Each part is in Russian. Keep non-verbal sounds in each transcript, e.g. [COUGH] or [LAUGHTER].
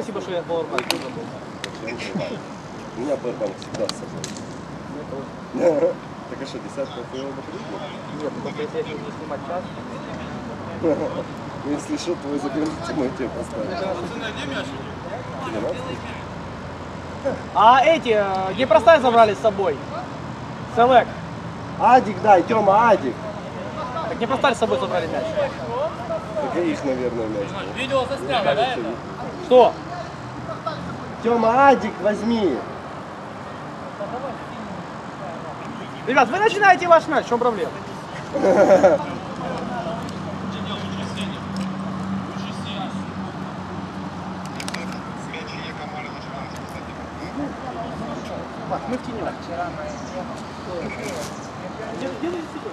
спасибо, что я Powerbank забыл. У меня Powerbank всегда с собой. Так а что, десятка твоего батарейки? Нет, только если я не буду снимать час. Ну если что, твой заграничный мы тебе поставим. 12? А эти, э, Гипростай забрали с собой. Селек. Адик дай, Тёма, Адик. Так Гипростай с собой забрали мяч. Так и их, наверное, мяч. Видео застряло, да? Что? Тёма, Адик возьми. Ребят, вы начинаете ваш мяч, в чем проблема? Мы в тени. Где- где ты сидишь?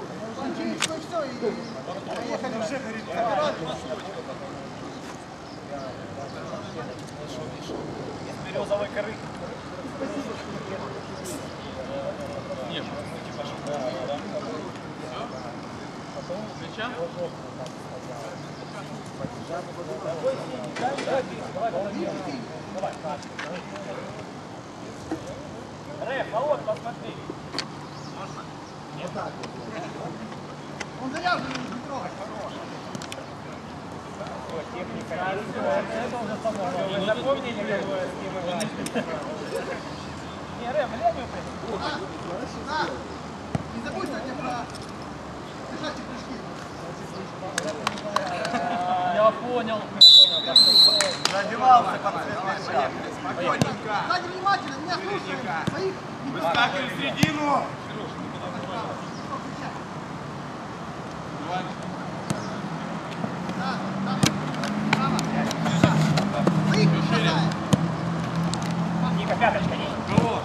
Я понял. Задевался под цвет мяча. Спокойненько. Сзади внимательно, меня слушай. Своих Выскакивай в середину. своих не хватает. Хорош.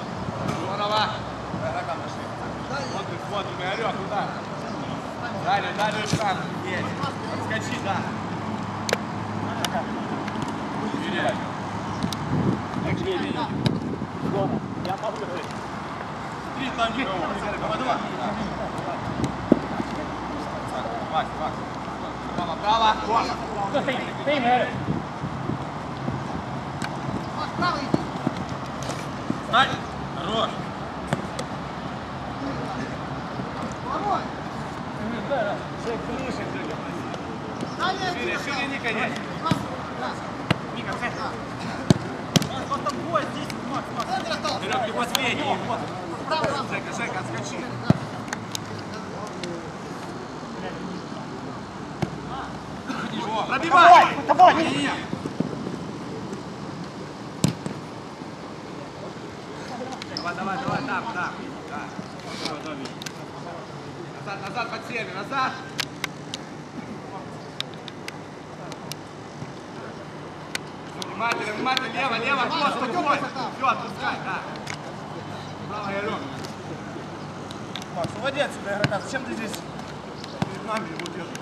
Здорово. Врага нашли. Смотрим, смотрим, и орёт, удар. Далее, далее шаг. Есть. Подскочи, да. Юрий. Я могу Три там никого. Давай. Макс, Макс. Право, право. Маш, право иди. Стань. Хорош. Второй. Далее Шире, один шире, Ника, нет. Ника, в центр. Центр остался. Вперед, ты последний. Вот. Право, право. Жека, Жека, отскочи. О, Пробивай! Не-не-не. Давай, давай, давай, там, там. Да. Всё, Домик. Назад, назад, под сели, назад. Внимательно, лево, лево, хвост, рукой. Все, отпускай, да. Право, Ярек. Макс, уводи отсюда игрока. Зачем ты здесь перед нами его держишь?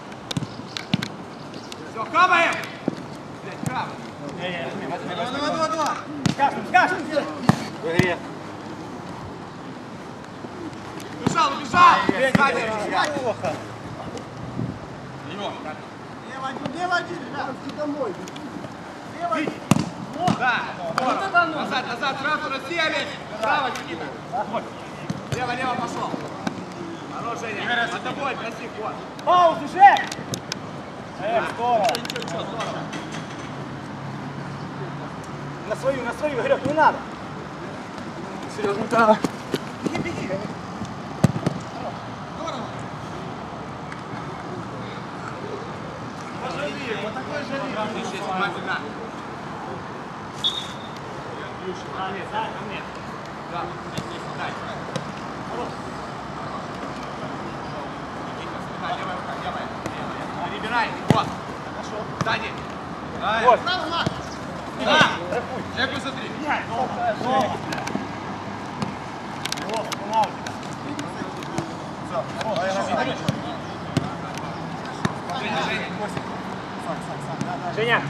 Все, хаваем! Блядь, хаваем. Давай, давай, давай, давай. Скажем, скажем. Убежал, убежал! Сзади. Лево. Лево один, ребят. Домой. Лево один. Да, здорово. Назад, назад, сразу рассеялись. Право, Никита. Лево, лево пошел. Хорош, Женя. Под тобой, проси, вот. Паузу, Жек! Эх, здорово. Ничего, ничего, здорово. На свою, на свою, Игорек, не надо. Сережа, да. Еще внимательно. Да, здесь, здесь, дай. Сзади. Вот. Право, Макс. Жеку смотри. Женя, Женя. Женя.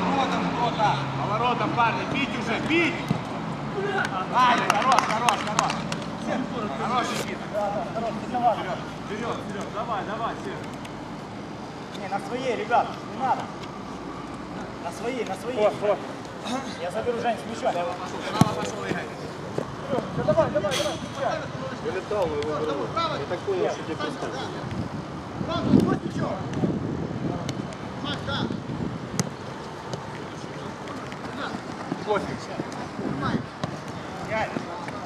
Поворотом кто-то. Поворотом, парни. Бить уже, бить. Ай, хорош, хорош, хорош. Хорош, Никита. Вперед, вперед, вперед. Давай, давай, все. Не, на своей, ребят, не надо. На Вот, вот. Я заберу Жень с мячом. Право пошел, Игорь. Давай, давай, давай. Вылетал его вырвал. Я так понял, что тебе просто. Право, твой мячом. Макс, да. Пофиг.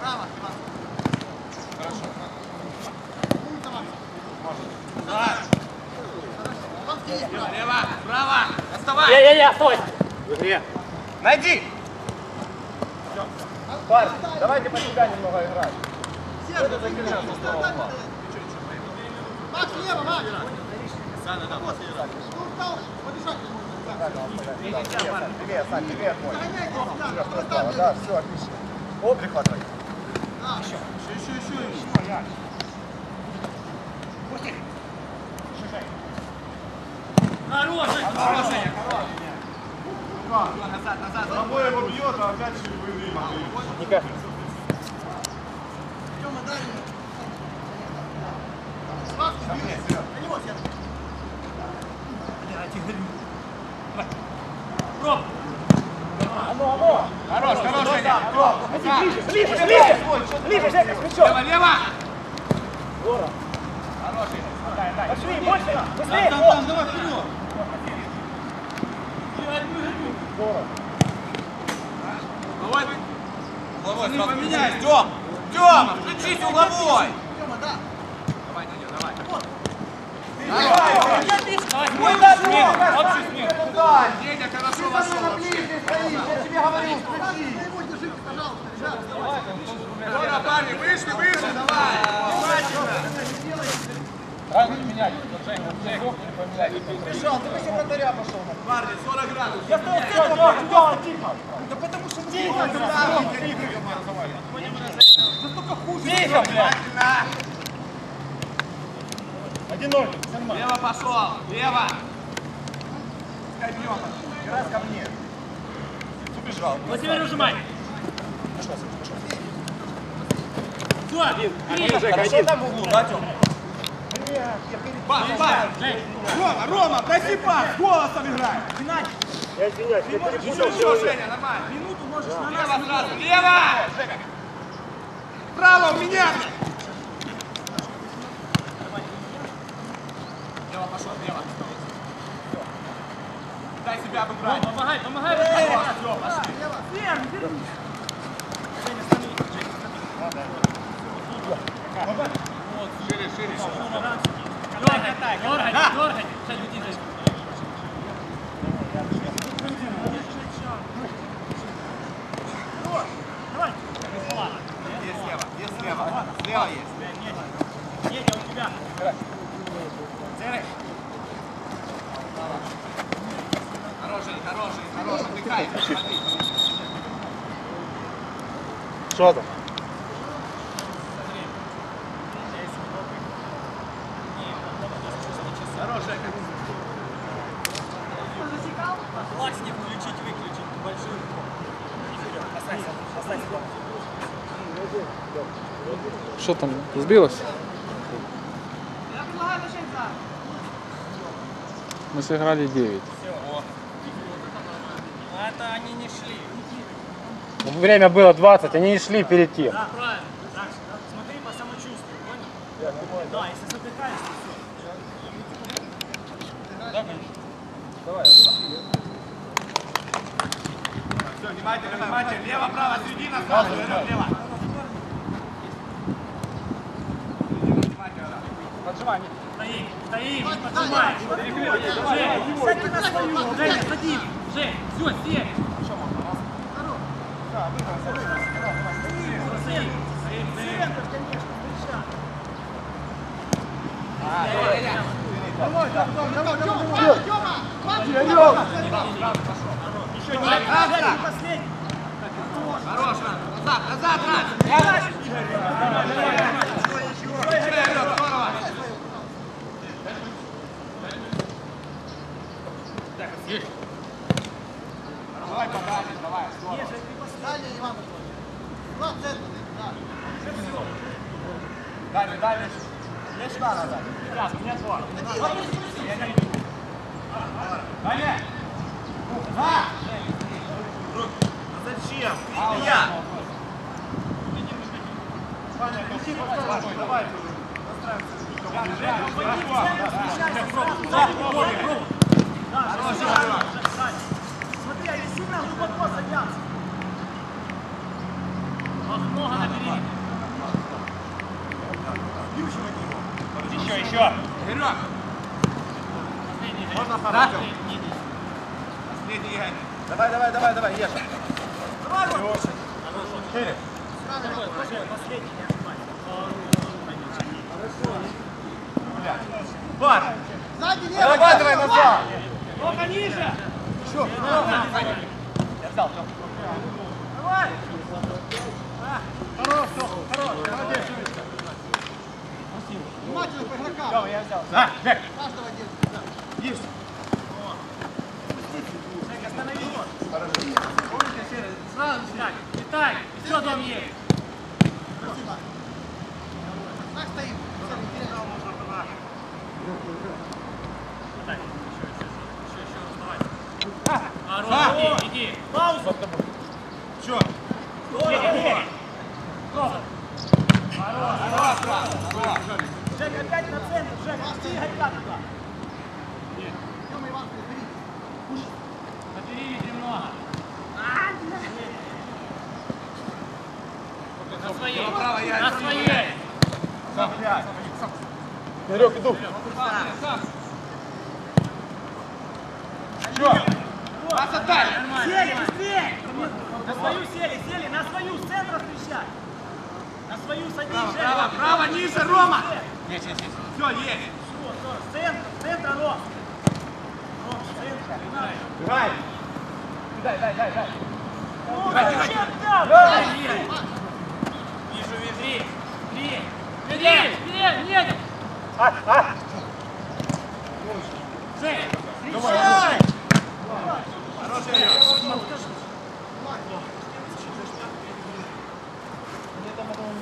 Право, Хорошо. Да. Есть право. Лево, право. Доставай. Я-я-я, стой. Игре. Найди. Парни, давайте по себя немного играть. Сердце, Макс, лево, Макс. Да, да, да. Ну, стал подышать не может. Привет, Сань, сюда, просто Да, все, отлично. О, прихватывай. Еще, еще, еще, еще. Хорош, Жень. Хорош, Женя, хорош. Назад, назад. Обои его бьет, а опять через Ника. Тёма, дай ему. Макс, бьёт. На него сердце. Ром, Хорош, хорош, Женя. Назад. Ближе, ближе! Ближе, Жека, с мячом. Лево, лево. Здорово. Хороший. Пошли, больше, быстрее! О! Головой. Головой сразу поменяй. Тём, Тёма, включись угловой. Тёма, да. Давай, Данил, давай. давай. да, Смех, общий смех. Деня хорошо вошел вообще. Я тебе говорил, Макс, на его держите, пожалуйста, ребят. Здорово, парни, вышли, вышли, давай. Внимательно. Разные менять. Поменять. Пришел, ты бы секретаря пошел. Парни, 40 градусов. Я стоял с этого, тихо, тихо. Да потому что Тихо, тихо. Тихо, блядь. Внимательно. Один-ноль, нормально. Лево пошел, лево. Пускай бьем. Раз ко мне. Убежал. Владимир, ужимай. Все, три. Хорошо там в углу, да, Тём? Пас, пас. Рома, Рома, дай пас, голосом играй. Я извиняюсь, я перепутал. Еще, Женя, нормально. Минуту можешь на Лево сразу, лево. Право у меня. Лево пошел, лево. Дай себя обыграть. помогай, помогай. Все, пошли. Шире, шире. Дергай, дергай, дергай. Уйди, Жень. Есть слева, есть. Нет, я у тебя. Серый. Хороший, хороший, хороший. Смотри. Что там? Что там, сбилось? Мы сыграли 9. А это они не шли. Время было 20, они не шли перед тем. Да, правильно. Так, смотри по самочувствию, понял? Да, если задыхаешь, то все. Все, внимательно, внимательно. Лево, право, середина сразу. Лево, лево. Внимательно. Поджимай. Стоим, стоим, поджимаешь. Жень, Сядьте на свою. Женя, садись. Жень, все, сели. Центр, конечно, встреча. Хорош, Ран. Назад, назад, Ран. Еще, Игорек, здорово. Давай подальше, давай, здорово. Дальше, дальше. Не сюда надо. Сейчас, мне два. Дальше. На! Зачем? Я! Давай. Смотри, они сильно глубоко садятся. Много набери. Еще, еще. Игорек. Можно да? Последний. Давай, давай, давай, давай, Еша. Хороший. Шире. Последний, не Пар. Зарабатывай назад. Много ниже. Еще. Я взял. Давай! Хорош, хорош. Молодец, Шурочка. Внимательно по игрокам. Давай, я взял. Да, бег. Каждого Есть. Жек, останови его. Помните, Серый, Сразу сядь. Летай. Все, дом есть. Хорош, иди, иди. Паузу. Все. Жек, опять на центр. Жек, пусти Игорька туда. Набери немного. На своей. На своей. Игорек, иду. Все. Пас отдай. Сели, быстрее! На свою сели, сели, на свою, с центра встречай! На свою садись, Право, Жек. право, право, ниже, Рома. Есть, есть, есть. Все, есть. Всё, всё, С центра, с центра, Ром! Ром, с центра. Играй. Дай, дай, дай, дай. Ну, зачем там? Вижу, вижу. Три. Вперед, вперед, нет. Жень, Встречай! Хороший Игорь. нормально, он так подумал.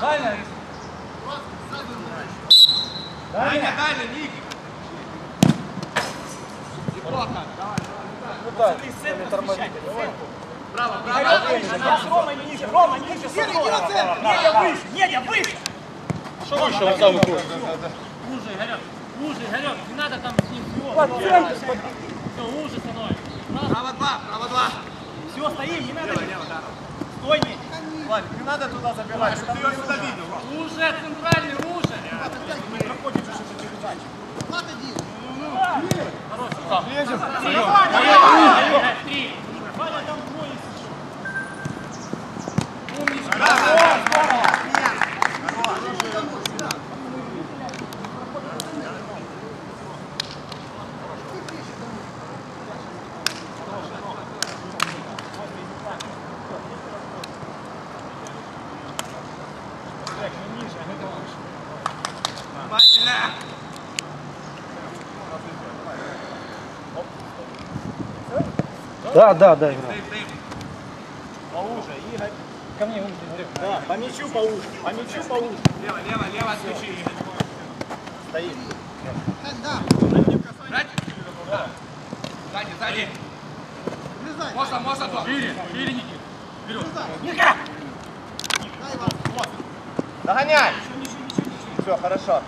Дальня. Дальня, дальня, Ники. Неплохо. Встречай. Право, Я право. с Ромой ниже, Рома ниже. Недя выше, Недя выше! Выше, вот там выходит. Уже, Игорек, уже, Игорек, не надо там с ним. Все, уже становится. Право два, право два. Все, стоим, не надо. Стой, Недя. Владик, не надо туда забивать, чтобы ты ее сюда видел. Уже, центральный, уже. Игорь, Три. Ваня, там Да, да, да, игра. Ко мне, Игорь. Да, по мячу поуже, по мячу поуже. Лево, лево, лево от мячи, Игорь. Стоит. Брать? Да. Сзади, сзади. Можно, можно, то. Шире, шире, Никит. Догоняй. Все, хорошо.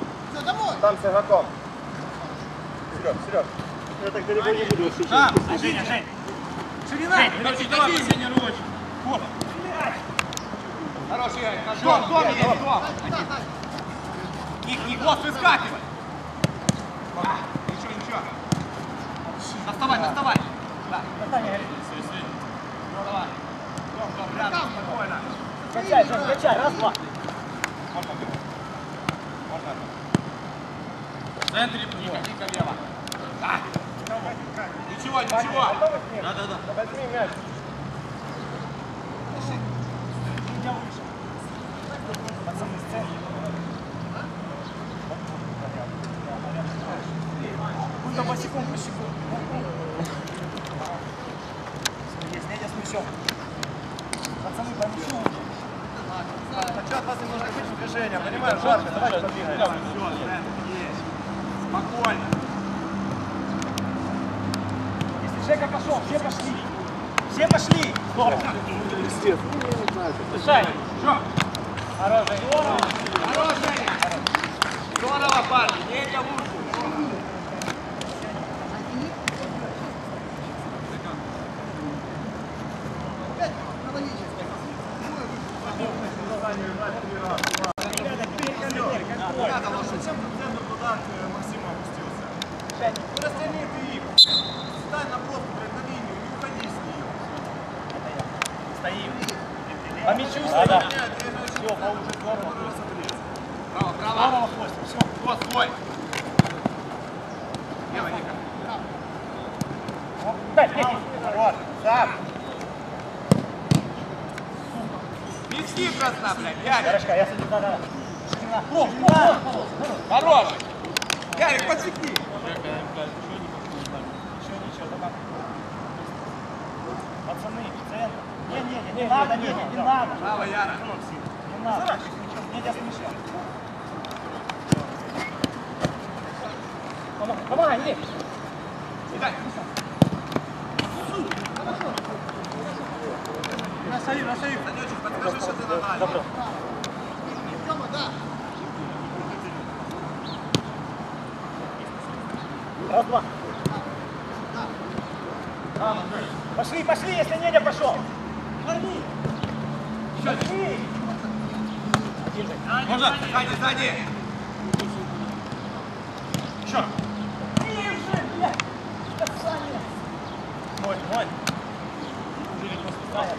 Там с игроком. Серег, Серег. Я так далеко не буду. Да. Женя, Жень. Ширина. Короче, давай последний ручек. Хороший Игорь. На Дом, дом есть, дом. Их, вот, выскакивай. А, Ничего, ничего. Доставай, доставай. да. Здорово. Лёх, Лёх, рядом, спокойно. Качай, Жень, качай, раз, два. Можно. Можно. В центре тихо, лево. Да. Ничего, ничего. Да, да, да. Возьми мяч. Пацаны, сцены. Будь там босиком, босиком. Есть, Недя с мячом. Пацаны, по мячу. Отчет вас немножко меньше движения, понимаешь, жарко, давайте подвигаем. Все, центр есть. Спокойно. Если Жека пошел, все пошли. Все пошли. Дышай. Все. Хороший. Хорош, Женя. Здорово, парни. Не это лучше. Надо, вот зачем ты в центр туда к Максиму опустился? Ну растяни ты их. Встань на бровку, блядь, на линию, не уходи с нее. Стоим. По мячу стоим. Все, получше здорово. Право, право. Здорово, Вот, свой. Лево, Ника. Вот, сам. Мечти красна, блядь, Ярик. Ярошка, я садись, да, да. Ширина. О, о, Хорош. Ярик, подсекни. Пацаны, центр. Не, не, не, не надо, не, не, не надо. Право, Яра. Не надо. Недя с мячом. Иди. Итак. Насади, насади. Санечек, подскажи, что ты ногами. Добро. Раз, два. Пошли, пошли, если Недя пошел. Пошли. Один же. Можно? Сзади, сзади. Еще. Ниже, блядь. Касание. Мой, мой. Жили просто ставят.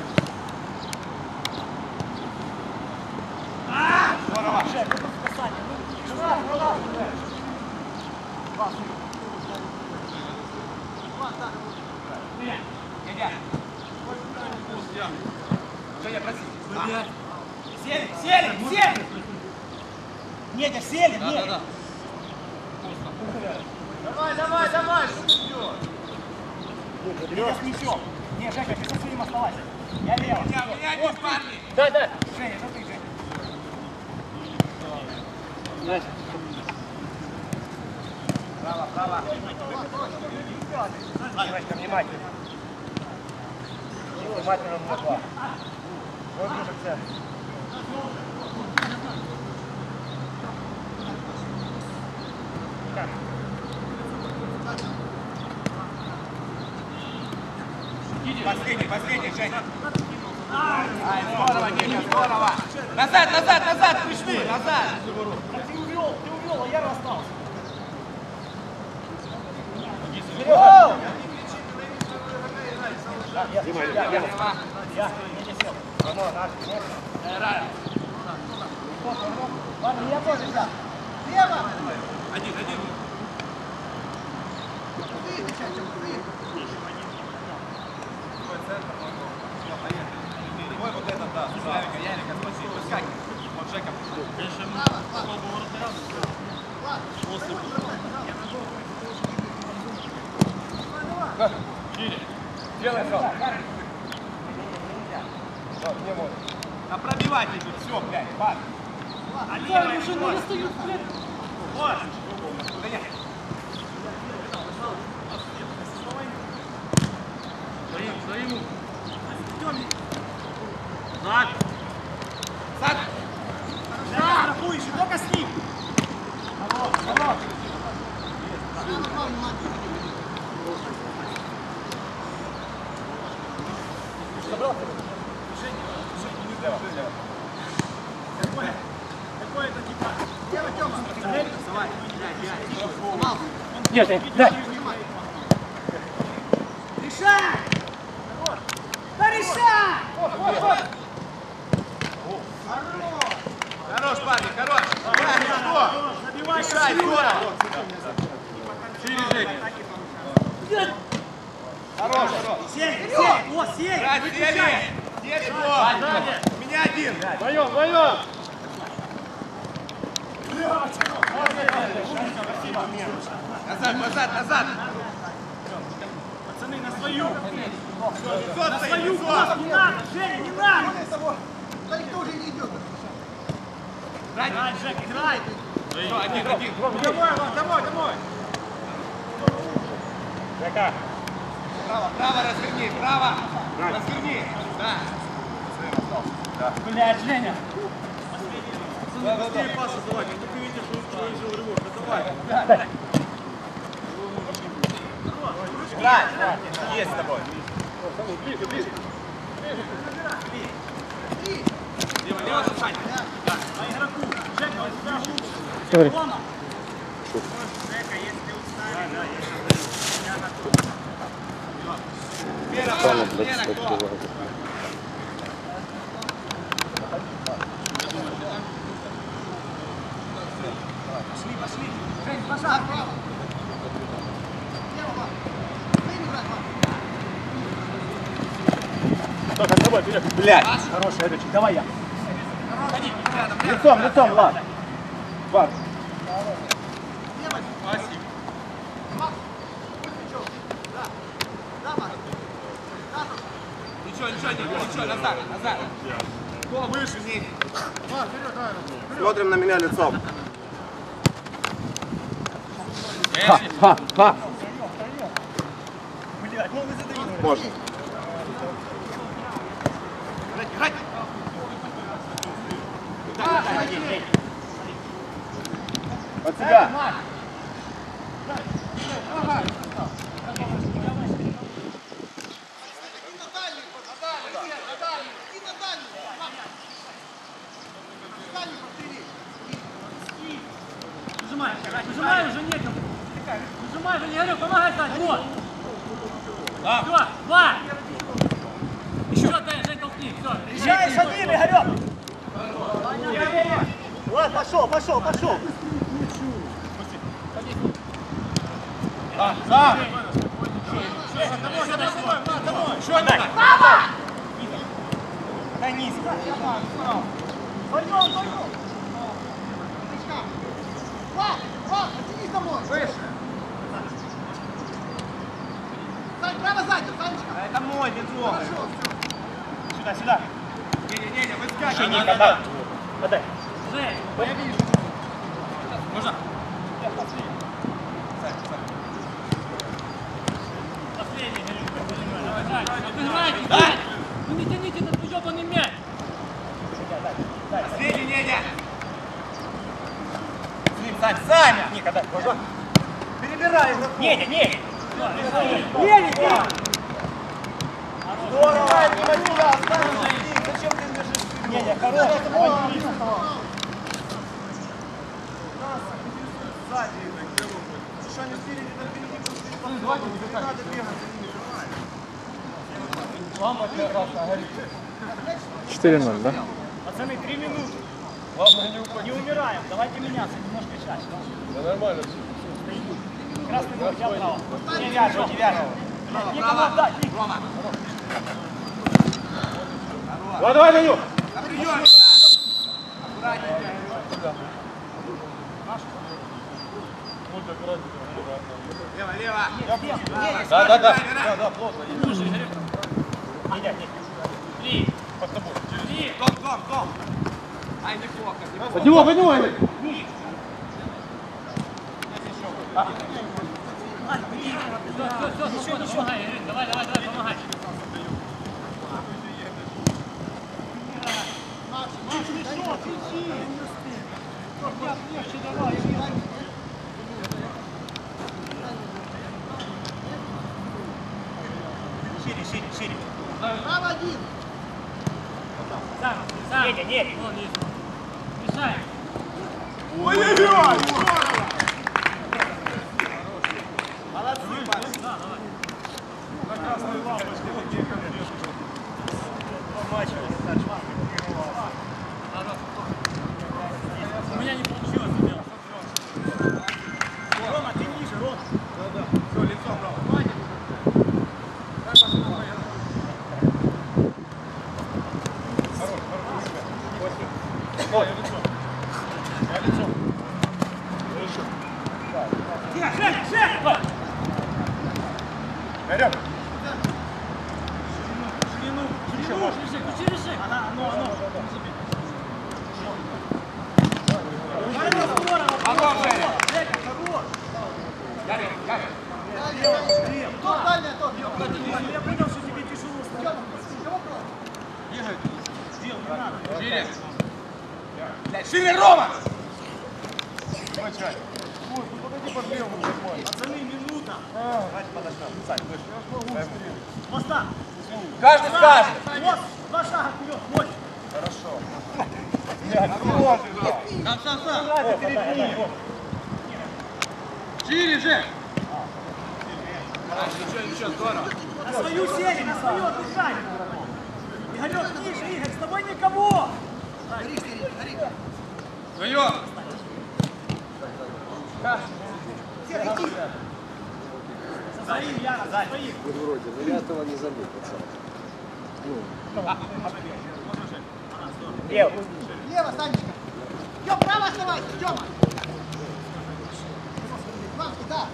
Здорово. Жек, это касание. Ну, раз, ну, раз, Жек. Два, Дядя. Женя, проси. Сели, сели, сели. Недя, сели, Да, Недя. да, да. Давай, давай, давай, что ты ждешь? Недя с мячом. Не, Жека, ты со своим оставайся. Я лево. Меня, меняйтесь, парни. Да, да. Женя, это ты, Женя. Право, право. Девочка, внимательно. Внимательно два. Вот ближе к Последний, последний, Женя. Ай, здорово, Ника, здорово. Назад, назад, назад, пришли, назад. Ты увел, ты увел, а я расстался. Лево. Я, Недя сел. Оно, наш, нет. Ладно, я тоже взял. Лево. Один, один. Твой центр, мой гол. Всё, поехали. Твой вот этот, да. Ярика, Ярика, спаси, выскакивай. Вот Жека. Делай все. Да пробивайте тут все, блядь, пас. А левая уже не достают, блядь. Вот. Да нет. Стоим, стоим. Так. Сад. Да, страхуешь, и только с ним. Нет, дай. Решай! Играй, здорово. Шире, Женя. Хорош, хорош. Сели, сели, о, сели, Играй, выключай. сели. Сели, вот. Сзади. Меня один. Вдвоем, вдвоем. Назад, назад, назад. Пацаны, на свою. Лицо На стоит, свою, лицо. Кос, не надо, Женя, не надо. Играй, Жек, играй. Все, один, один. Домой, Влад, домой, домой. Право, право разверни, право. Разверни. Да. Блядь, Женя. Быстрее пасы давайте. Только видите, что устроил жил рывок. Да давай. Играй. Есть с тобой. Лево, лево, Сань. По игроку. Жека, вот сюда. Сори. Рома. Вера, право, Вера, кто? Блядь. Хороший, Эдочек, давай я. Лицом, лицом, Влад. Влад. Ничего, ничего, ничего, ничего, назад, назад. Кто выше, не. Смотрим на меня лицом. Ха, ха, ха. Можно. Играть. От себя. Нажимай, нажимай уже некому. Нажимай, уже не говорю, помогай, Сань, вот. Все, два. Еще, дай, дай толкни, все. Езжай, шагни, Игорек. Влад, пошел, пошел, пошел. Это мой лицо. Сюда, сюда. Не-не-не, выскакивай. Ника, да. Подай. Жень, Можно? последний, говорю, давай, Играйте, дай. Ну не тяните этот уебаный мяч. Последний, не-не. Сань, Саня. Ника, дай. Перебирай игроку. Не, не, не. Не, не, не. Здорово. Мимо тебя, оставил один. Зачем ты бежишь? Не, не, хороший. Сзади. Что они спереди, там впереди, там впереди. Не надо бегать за ними. 4-0, да? Пацаны, три минуты. Не умираем, давайте меняться немножко чаще. Да нормально все. Красный был, я право. Не вяжу, не вяжу. Никому отдать. Давай, давай, даю. На приеме. Аккуратненько. Лево, лево. Да, да, да. Три. Три. Дом, дом, дом. Ай, неплохо, неплохо. Под него, под него. Все, все, все, Ирин, давай, давай, давай, помогай. Шире, шире, шире. Сам, сам. Не, не, не. Вон есть. Мешай. Ой-ой-ой. У меня не получилось сделать. Женя, Женя! Берем. Ширину, ширину. Через шаг. Она, оно, оно. Здорово, здорово. Потом, Женя. Женя, хорош. Ярик, Ярик. Я понял, что тебе тяжело стоять. Дел, не надо. Шире. Блядь, шире, Рома! Пацаны, минута. Моста. Каждый скажет. Мост. Два шага вперед. Мощь. Шире же! Ничего, ничего, здорово. На свою сели, на свою отдыхай. Игорек, ниже, Игорь, с тобой никого. Твое! Со своим, Яна, со своим. Вроде, но я этого не забыл, пацан. Лев. Лево, Санечка. Тём, право оставайся, Тёма. Иванский, да.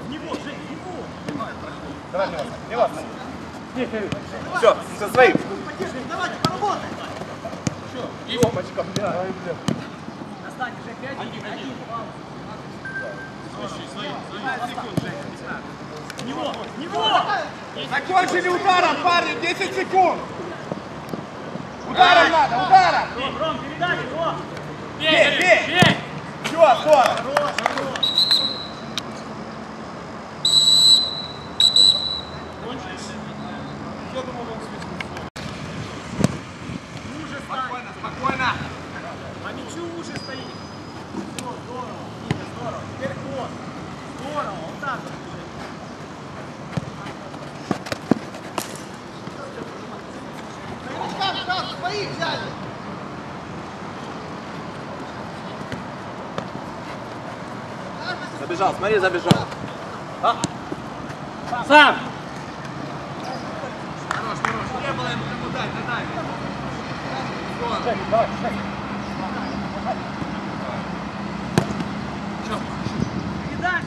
В него, Жень, в него. Давай, Лева. Все, со своим. Поддержи, давайте, поработаем. Ромочка, бля. Ой, бля. Достань, Жень, пять. Один, один. Него, него. Закончили ударом, парни, 10 секунд. Ударом надо, ударом. Ром, Ром, передали, Ром. Бей, Бей, бей. бей. Все, здорово. Хорош, хорош. Уже стань. Спокойно, спокойно. По мячу уже стоит. Все, здорово, Ника, здорово. Теперь ход. Здорово, вот так вот. Новичкам сразу своих взяли. Забежал, смотри, забежал. Сам. Хорош, хорош. Не было ему кому дать, надай. Передать.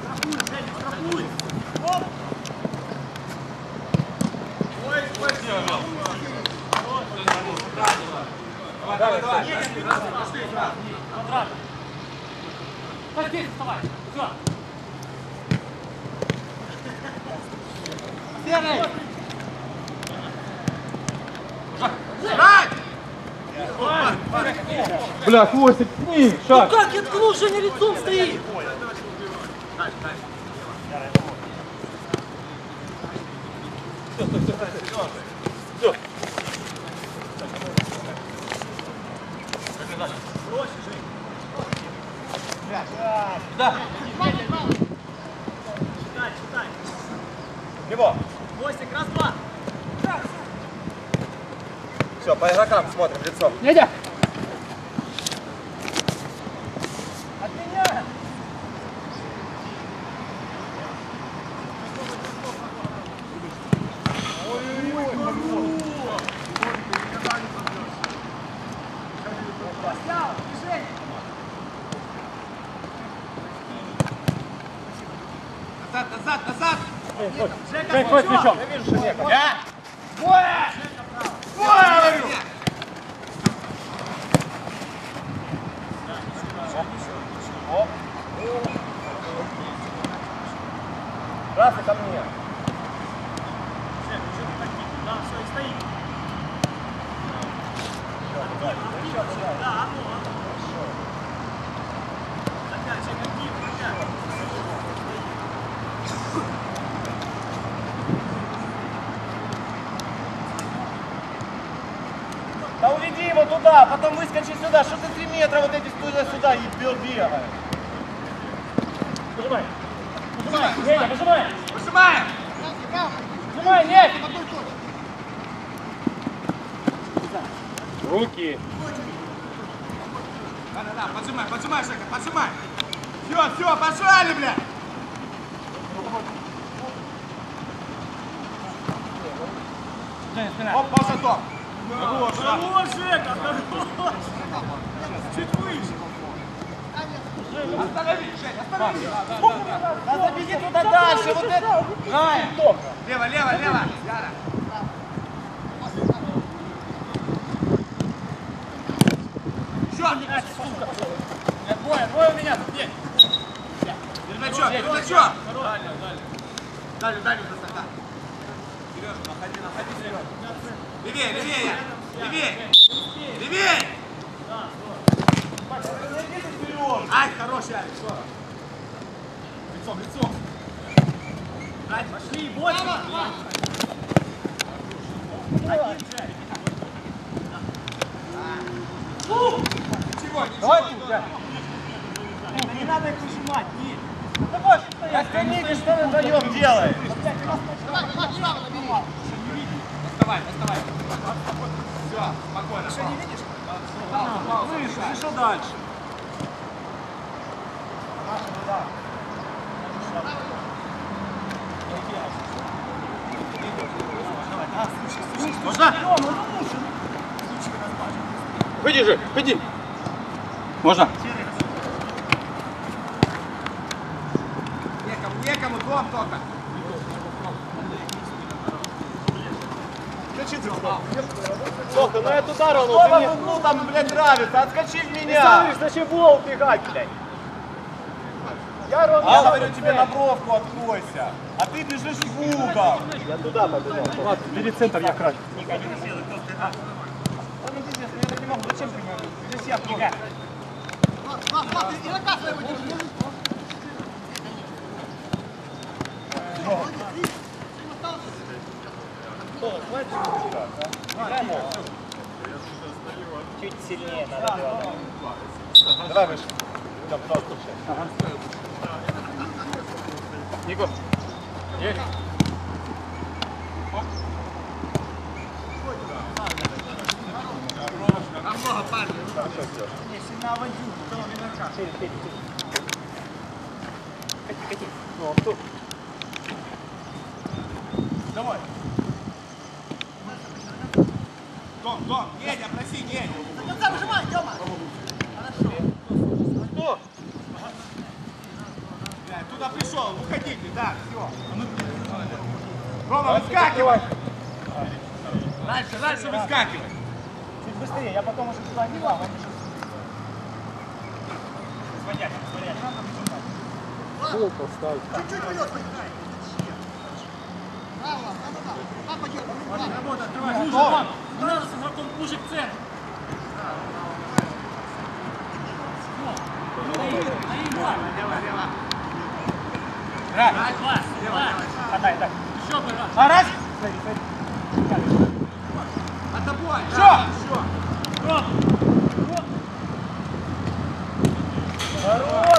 Страхуй, Женя, страхуй. Оп. Давай, давай. Так, здесь вставай. Все. Серый. Бля, хвостик, пни, шаг. Как я ткнул, Женя лицом стоит? Читай, читай. Его. Костик, раз, два. Все, по игрокам смотрим лицом. Дядя. От меня. Поставил, движение. Назад, назад, назад. Жека, Жень, хвост плечо. мячом. Я вижу, что нет. Я. Двое. Двое, говорю. Раз и ко мне. Жека, что ты так кинул? Да, все, и стоит. Да, одно, одно. Опять, Жека, активно, опять. Да уведи его туда, потом выскочи сюда. Что ты три метра вот эти туда-сюда и. Выжимаем. Иванский, право. Выжимай, нет. В одной точке. Руки. Да, да, да, поджимай, поджимай, Жека, поджимай. Все, все, пошли, блядь. Оп, Паша, топ. Хорош, Жека, хорош. Чуть выше. Останови, Жень, останови. Да забеги туда дальше, вот это. Только. Лево, лево, лево. Яра. Двое, двое у меня тут есть. Передачок, передачок. Дальше, дальше, высота. Сережа, находи, находи, Сережа. Левее, левее, левее. Левее. Ай, хороший, Алекс. Лицом, лицом. Пошли, больше. Ничего, ничего. Не надо их выжимать, нет. Да больше стоять. Остановите, что вы вдвоем делаете? Доставай, доставай. Все, спокойно. Что, не видишь? Выше дальше. Можно? Выйди же, выйди. Можно. Некому, некому, дом только. Тоха, ну это удар он Что вам ну там, блядь, нравится? Отскочи в меня. зачем в угол убегать, блядь? Я, Ром, я говорю тебе на бровку откройся. А ты бежишь в угол. Я туда побежал. Ладно, бери центр, я край. Зачем ты говоришь? Здесь я тоже. Чуть сильнее надо было. Давай выше. Да, пожалуйста, Нико. Есть. Там много парней. Не, сильно авантюру. Шире, вперед. Кати, кати. Ну, а кто? Давай. Дом, дом, Геня, проси, Геня. Блядь, Туда пришел, уходите, да, все. Рома, выскакивай. Дальше, дальше выскакивай. Чуть быстрее, я потом уже туда не же- Сводять, сводять. Пол поставь. Работа, открывай. Уже, вон. Не надо с игроком уже к центру. Раз. Класс, класс. Отдай, дай. Еще бы раз. А раз. От тобой. Все. Рома. Хорош,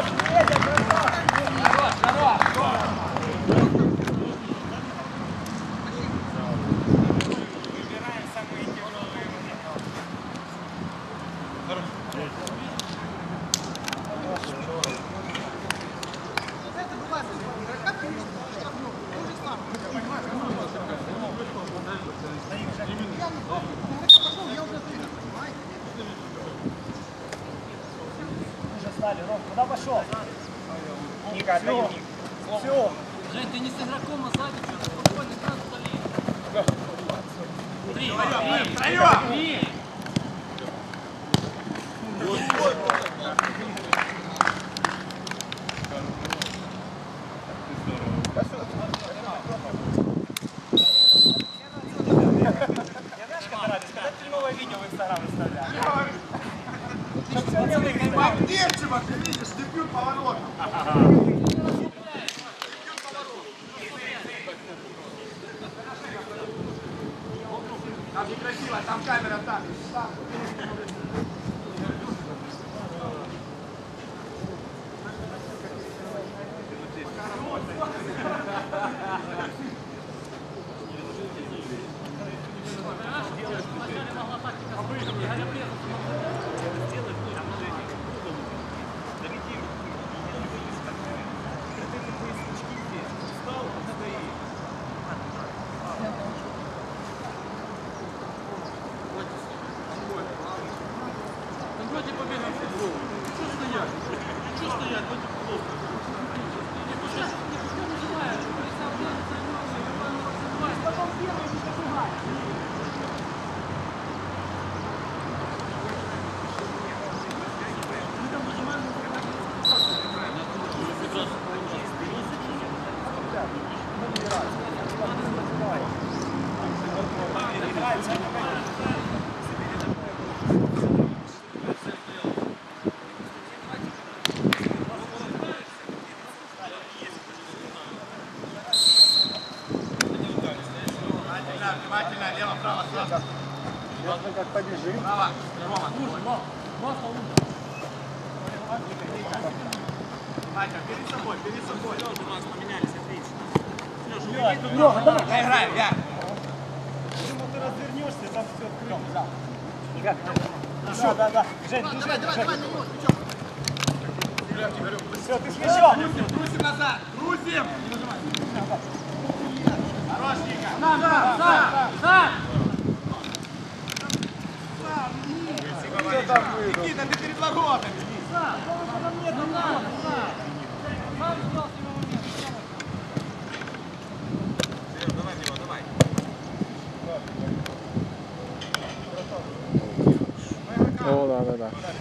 Ясно, как побежим. Право. Рома, твой. Матя, перед собой, перед собой. Доиграем, я. Почему ты развернешься, там все открыто. Никак. Да, да, да. Жень, ты Жень, Жень. Все, ты с мячом. Трусим назад, трусим. Хорош, Ника. Сам, сам, сам, сам! Никита, ты перед воротами. О, да, да, да.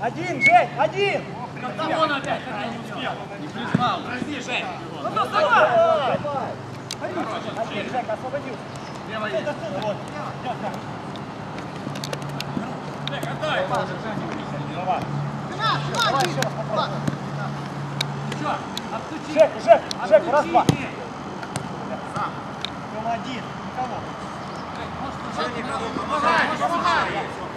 Один, Жень, один. Да он опять это не успел. Не признал. Подожди, Жень. Давай. Один, Жень, освободился. Лево есть. вот. Жена, жена, Давай иди. еще раз попробуй. Ладно. Что? Отстучи. Жек, Жек, Жек, раз, два. Тёма один. Никого. Еще никого Помогай, помогай.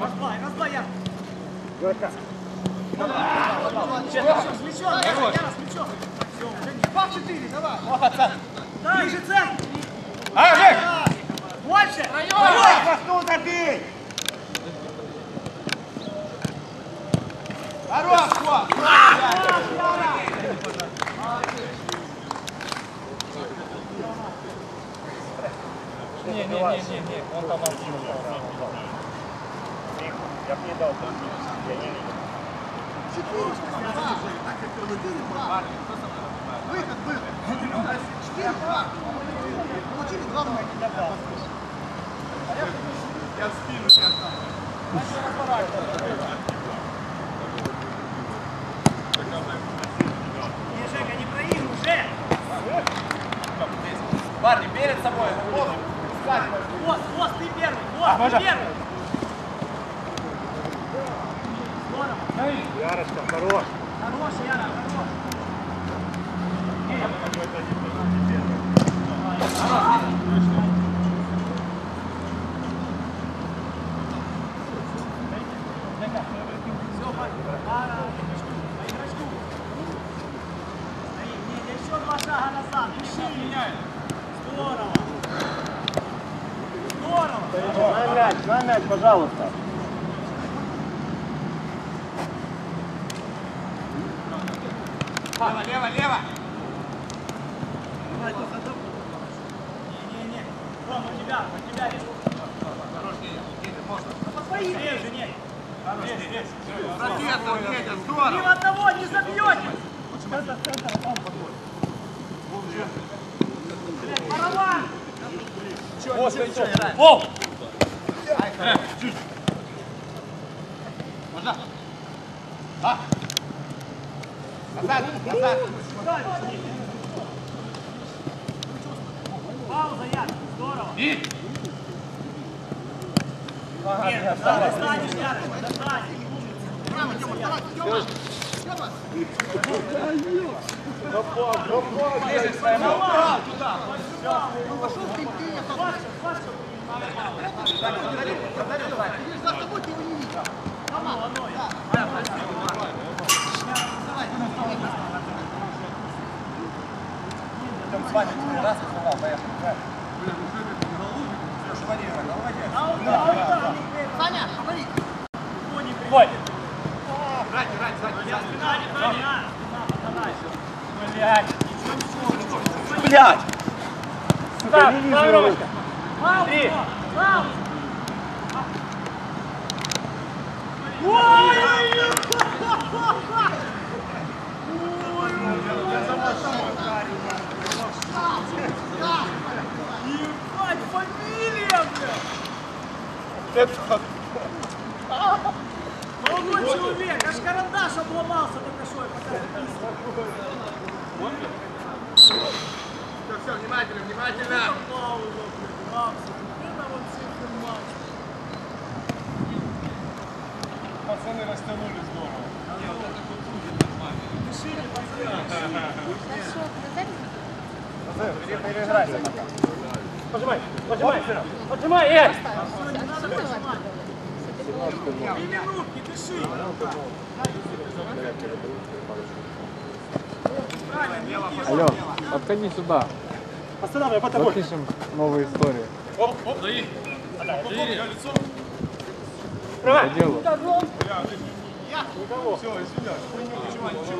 Раз, два, раз, два, я. Два, четыре, давай. Ближе центр. А, Жек! Больше. Давай, пошел, добей. Хорош, вот! Не, не, не, не, не, он там один. Я бы не дал там. Я не видел. Выход был. Четыре, два. Получили два ноль. Я в спину сейчас там. Не, Жека, не проигрывай, уже! Парни, перед собой. Вот, вот, ты первый, вот, ты первый! Здорово! Ярочка, хорош. Хорош, Яра, хорош! Еще два шага назад. Здорово. Здорово. На мяч, на мяч, пожалуйста. Лево, лево, лево. Не-не-не. Ром, у тебя, у тебя есть. Свои реже, не. Профессор, Петя, Ни в здорово. одного не забьете. Ворован! Воу! Назад, назад. Пауза, Яр. Здорово. И Нет, да, достанешь, Яр, достанешь. Прямо, Тёма, вставай, Тёма. Тёма. Пошел ты, ты, я там. Видишь, за тобой ты его не видишь. Рома, да. Идем с вами. Раз, сказал, поехали. Шпани, молодец. Саня, говори. Ой, Рать, рать, не правильно. Блядь. Блядь. Так, давай, Ромочка. Три. Бля! Молодой человек, аж карандаш обломался только что. Все, все, внимательно, внимательно. Пауза, блядь, Рамсу. Это вот суперматч. Пацаны растянули здорово. Дышите, пацаны. Переиграйся пока. Пожимай, пожимай, пожимай, Эй! Не надо пожимать. Три минутки, дыши. Алло, подходи сюда. Останавливай, по тобой. Запишем новые истории. По делу.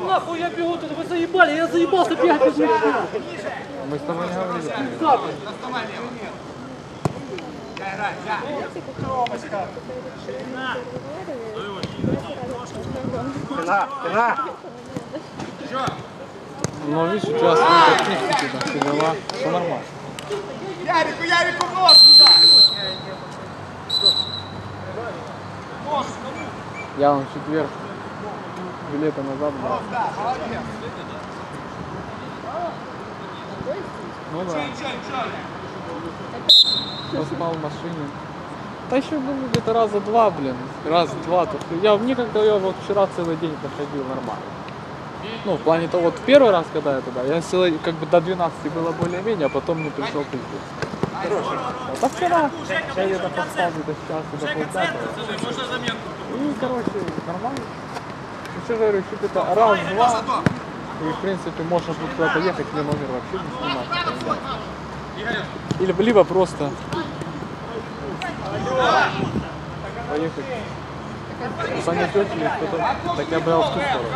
Нахуй я бегу тут, вы заебали, я заебался бегать без мяча. Мы с тобой не говорили. Доставай лево. Спина, спина. Еще. Но видишь, участвуют техники, там все дела. Все нормально. Ярику, Ярику, в нос туда. Я вам в четверг билеты назад брал. да, молодец. Ну да. Поспал в машине. Да еще был где-то раза два, блин. Раз-два. Я некогда я вот вчера целый день проходил нормально. Ну, в плане того, вот первый раз, когда я туда, я целый, как бы до 12 было более-менее, а потом не пришел пиздец. Вот, а вчера я где-то поспал где-то сейчас, до полпятого. И, короче, нормально. Еще же говорю, еще где-то раз-два, и, в принципе, можно будет куда-то ехать, мне номер вообще не снимать. Или, либо просто поехать. Занять очередь, потом так я брал в ту сторону.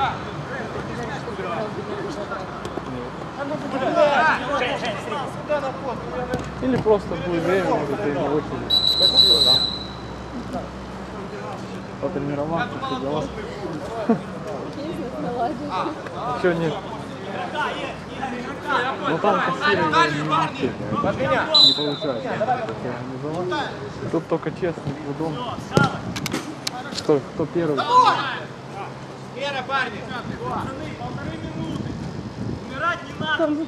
Или просто будет время, может, и на очередь. потренироваться, все дела. [LAUGHS] Что нет? Ну там кассиры не, получается. Тут только честный трудом. Кто, кто первый? Вера, парни! Умирать не надо.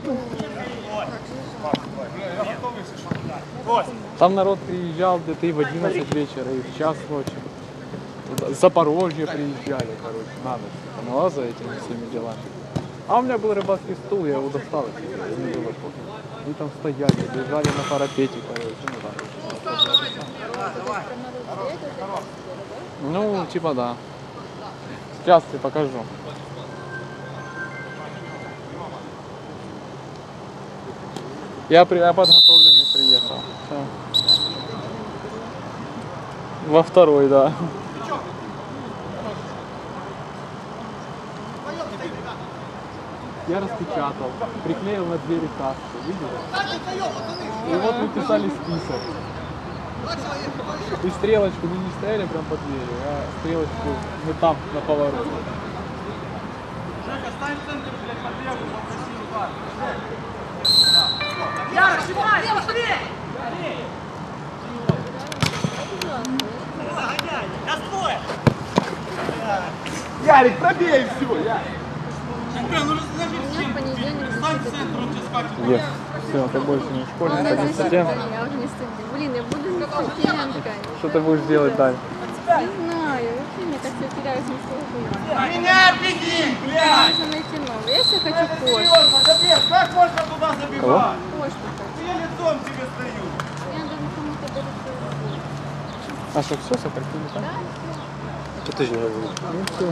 Там народ приезжал где-то и в 11 вечера, и в час ночи. Запорожья приезжали, короче, надо. Поняла за этими всеми делами. А у меня был рыбацкий стул, я его достал, и себе, мне было пофиг. И там стояли, лежали на парапете, ну. Ну, типа да. Сейчас тебе покажу. Я, при, я подготовленный приехал. Во второй, да. Я распечатал, приклеил на двери кассы, видели? И вот мы писали список. И стрелочку мы не стояли прям под дверью, а стрелочку мы там, на повороте. Жека, стань в центре, блядь, под левую, попроси удар. Яра, снимай, быстрее! Ярик, пробей все, Ярик! Yes. Все, ты больше не школьник, а не студент. Я уже не студент. Блин, я буду студенткой. Что ты будешь делать дальше? Не знаю, вообще мне как-то теряюсь в жизни. Меня беги, блядь! Нужно найти новую. Я все хочу почту. Серьезно, капец, как можно туда забивать? Хочу. Я лицом тебе стою. Я даже кому-то даже свою А что, все сократили, так? Да, все. Что ты же не говоришь? Ну все.